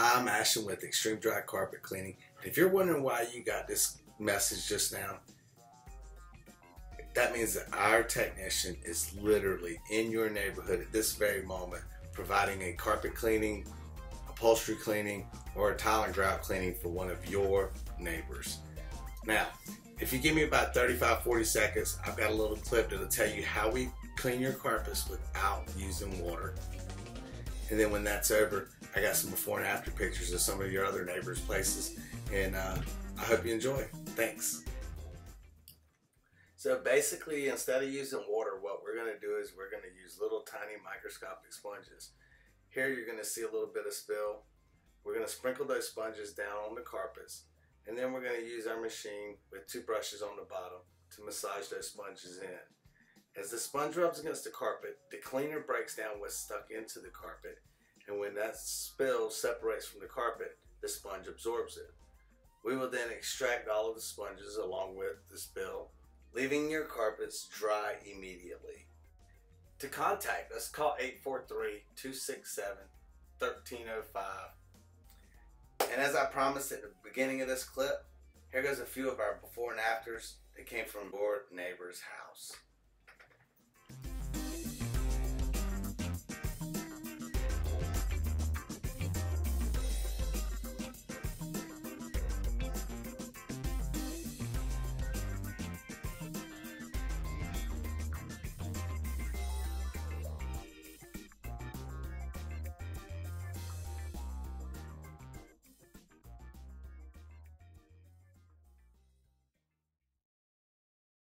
I'm Ashton with Xtreme Dry Carpet Cleaning. If you're wondering why you got this message just now, that means that our technician is literally in your neighborhood at this very moment providing a carpet cleaning, upholstery cleaning, or a tile and grout cleaning for one of your neighbors. Now, if you give me about 35 40 seconds, I've got a little clip that'll tell you how we clean your carpets without using water. And then when that's over, I got some before and after pictures of some of your other neighbors' places. And uh, I hope you enjoy. Thanks. So basically, instead of using water, what we're going to do is we're going to use little tiny microscopic sponges. Here you're going to see a little bit of spill. We're going to sprinkle those sponges down on the carpets. And then we're going to use our machine with two brushes on the bottom to massage those sponges in. As the sponge rubs against the carpet, the cleaner breaks down what's stuck into the carpet. And when that spill separates from the carpet, the sponge absorbs it. We will then extract all of the sponges along with the spill, leaving your carpets dry immediately. To contact us, call 843-267-1305. And as I promised at the beginning of this clip, here goes a few of our before and afters that came from your neighbor's house.